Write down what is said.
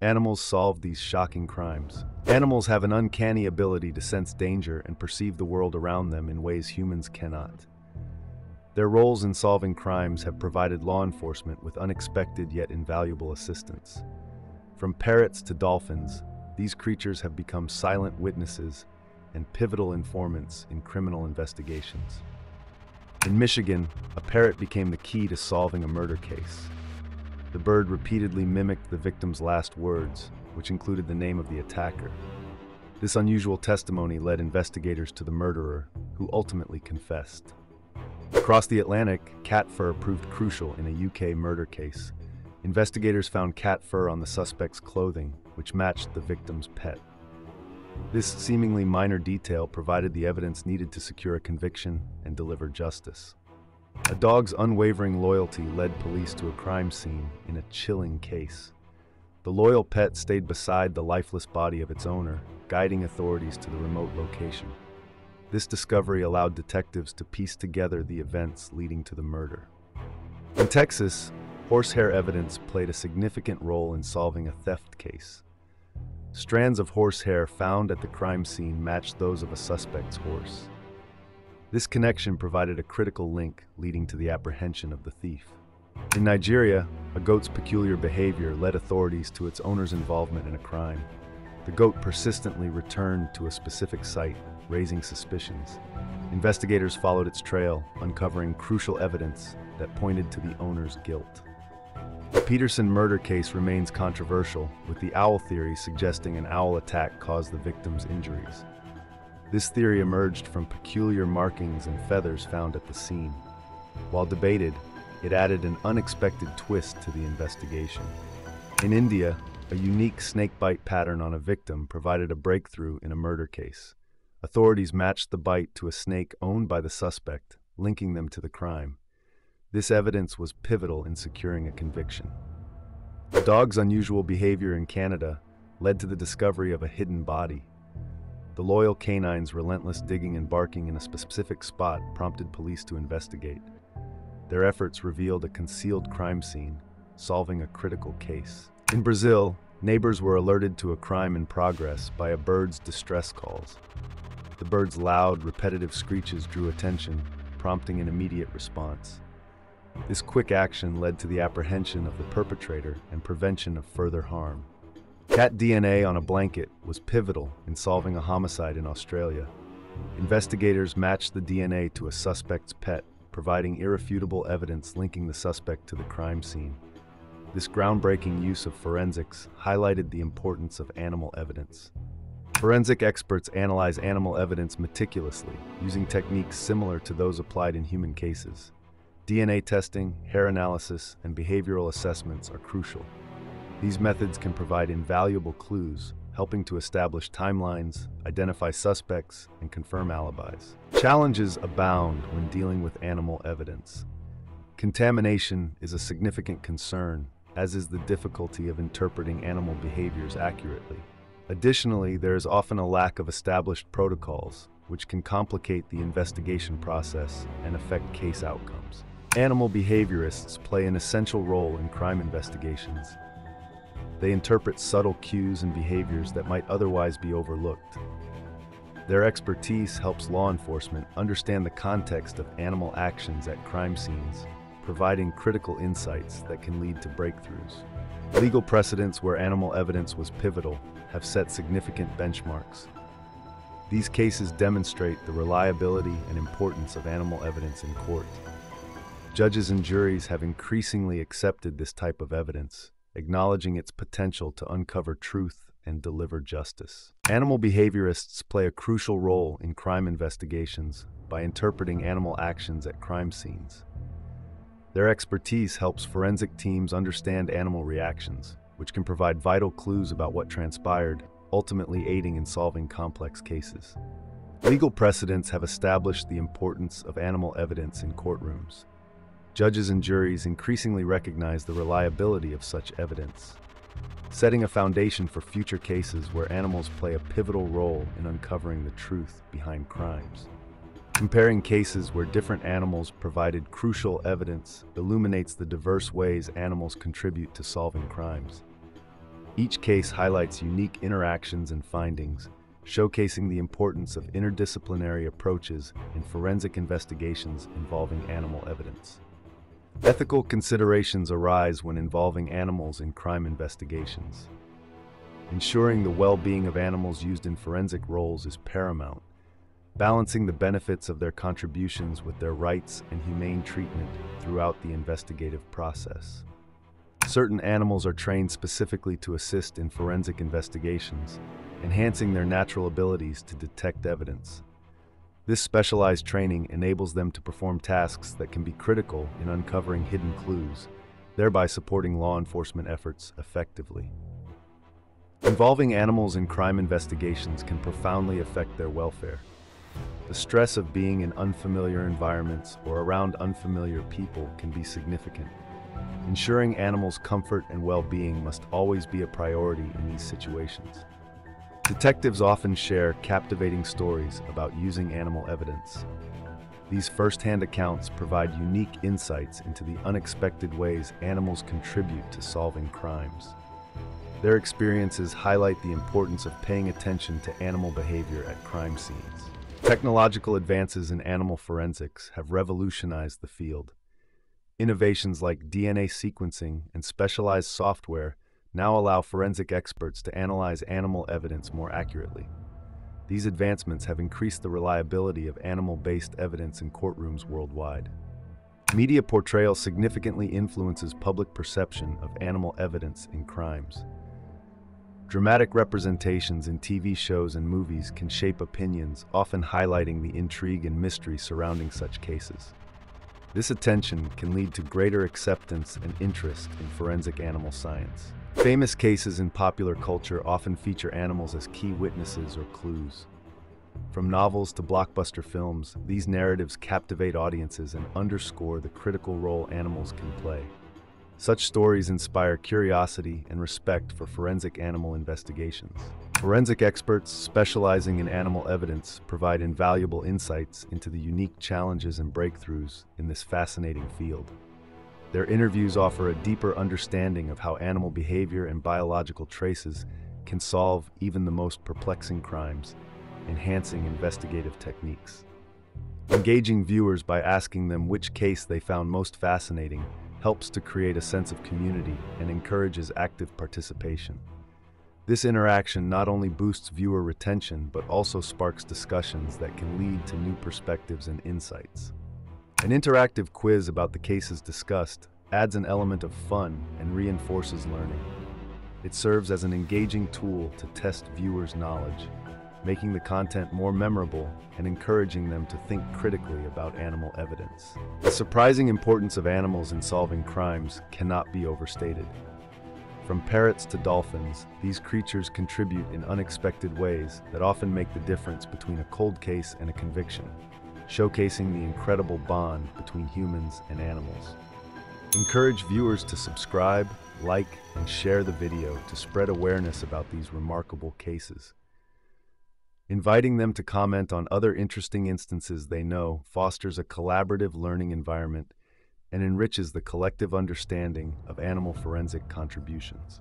Animals solve these shocking crimes. Animals have an uncanny ability to sense danger and perceive the world around them in ways humans cannot. Their roles in solving crimes have provided law enforcement with unexpected yet invaluable assistance. From parrots to dolphins, these creatures have become silent witnesses and pivotal informants in criminal investigations. In Michigan, a parrot became the key to solving a murder case. The bird repeatedly mimicked the victim's last words, which included the name of the attacker. This unusual testimony led investigators to the murderer, who ultimately confessed. Across the Atlantic, cat fur proved crucial in a UK murder case. Investigators found cat fur on the suspect's clothing, which matched the victim's pet. This seemingly minor detail provided the evidence needed to secure a conviction and deliver justice. A dog's unwavering loyalty led police to a crime scene in a chilling case. The loyal pet stayed beside the lifeless body of its owner, guiding authorities to the remote location. This discovery allowed detectives to piece together the events leading to the murder. In Texas, horsehair evidence played a significant role in solving a theft case. Strands of horsehair found at the crime scene matched those of a suspect's horse. This connection provided a critical link leading to the apprehension of the thief. In Nigeria, a goat's peculiar behavior led authorities to its owner's involvement in a crime. The goat persistently returned to a specific site, raising suspicions. Investigators followed its trail, uncovering crucial evidence that pointed to the owner's guilt. The Peterson murder case remains controversial, with the owl theory suggesting an owl attack caused the victim's injuries. This theory emerged from peculiar markings and feathers found at the scene. While debated, it added an unexpected twist to the investigation. In India, a unique snakebite pattern on a victim provided a breakthrough in a murder case. Authorities matched the bite to a snake owned by the suspect, linking them to the crime. This evidence was pivotal in securing a conviction. The dog's unusual behavior in Canada led to the discovery of a hidden body. The loyal canine's relentless digging and barking in a specific spot prompted police to investigate. Their efforts revealed a concealed crime scene, solving a critical case. In Brazil, neighbors were alerted to a crime in progress by a bird's distress calls. The bird's loud, repetitive screeches drew attention, prompting an immediate response. This quick action led to the apprehension of the perpetrator and prevention of further harm. Cat DNA on a blanket was pivotal in solving a homicide in Australia. Investigators matched the DNA to a suspect's pet, providing irrefutable evidence linking the suspect to the crime scene. This groundbreaking use of forensics highlighted the importance of animal evidence. Forensic experts analyze animal evidence meticulously, using techniques similar to those applied in human cases. DNA testing, hair analysis, and behavioral assessments are crucial. These methods can provide invaluable clues, helping to establish timelines, identify suspects, and confirm alibis. Challenges abound when dealing with animal evidence. Contamination is a significant concern, as is the difficulty of interpreting animal behaviors accurately. Additionally, there is often a lack of established protocols, which can complicate the investigation process and affect case outcomes. Animal behaviorists play an essential role in crime investigations. They interpret subtle cues and behaviors that might otherwise be overlooked. Their expertise helps law enforcement understand the context of animal actions at crime scenes, providing critical insights that can lead to breakthroughs. Legal precedents where animal evidence was pivotal have set significant benchmarks. These cases demonstrate the reliability and importance of animal evidence in court. Judges and juries have increasingly accepted this type of evidence, acknowledging its potential to uncover truth and deliver justice. Animal behaviorists play a crucial role in crime investigations by interpreting animal actions at crime scenes. Their expertise helps forensic teams understand animal reactions, which can provide vital clues about what transpired, ultimately aiding in solving complex cases. Legal precedents have established the importance of animal evidence in courtrooms. Judges and juries increasingly recognize the reliability of such evidence, setting a foundation for future cases where animals play a pivotal role in uncovering the truth behind crimes. Comparing cases where different animals provided crucial evidence illuminates the diverse ways animals contribute to solving crimes. Each case highlights unique interactions and findings, showcasing the importance of interdisciplinary approaches in forensic investigations involving animal evidence. Ethical considerations arise when involving animals in crime investigations. Ensuring the well-being of animals used in forensic roles is paramount, balancing the benefits of their contributions with their rights and humane treatment throughout the investigative process. Certain animals are trained specifically to assist in forensic investigations, enhancing their natural abilities to detect evidence. This specialized training enables them to perform tasks that can be critical in uncovering hidden clues, thereby supporting law enforcement efforts effectively. Involving animals in crime investigations can profoundly affect their welfare. The stress of being in unfamiliar environments or around unfamiliar people can be significant. Ensuring animals' comfort and well-being must always be a priority in these situations. Detectives often share captivating stories about using animal evidence. These first-hand accounts provide unique insights into the unexpected ways animals contribute to solving crimes. Their experiences highlight the importance of paying attention to animal behavior at crime scenes. Technological advances in animal forensics have revolutionized the field. Innovations like DNA sequencing and specialized software now allow forensic experts to analyze animal evidence more accurately. These advancements have increased the reliability of animal-based evidence in courtrooms worldwide. Media portrayal significantly influences public perception of animal evidence in crimes. Dramatic representations in TV shows and movies can shape opinions, often highlighting the intrigue and mystery surrounding such cases. This attention can lead to greater acceptance and interest in forensic animal science. Famous cases in popular culture often feature animals as key witnesses or clues. From novels to blockbuster films, these narratives captivate audiences and underscore the critical role animals can play. Such stories inspire curiosity and respect for forensic animal investigations. Forensic experts specializing in animal evidence provide invaluable insights into the unique challenges and breakthroughs in this fascinating field. Their interviews offer a deeper understanding of how animal behavior and biological traces can solve even the most perplexing crimes, enhancing investigative techniques. Engaging viewers by asking them which case they found most fascinating helps to create a sense of community and encourages active participation. This interaction not only boosts viewer retention, but also sparks discussions that can lead to new perspectives and insights. An interactive quiz about the cases discussed adds an element of fun and reinforces learning. It serves as an engaging tool to test viewers' knowledge making the content more memorable and encouraging them to think critically about animal evidence. The surprising importance of animals in solving crimes cannot be overstated. From parrots to dolphins, these creatures contribute in unexpected ways that often make the difference between a cold case and a conviction, showcasing the incredible bond between humans and animals. Encourage viewers to subscribe, like, and share the video to spread awareness about these remarkable cases. Inviting them to comment on other interesting instances they know fosters a collaborative learning environment and enriches the collective understanding of animal forensic contributions.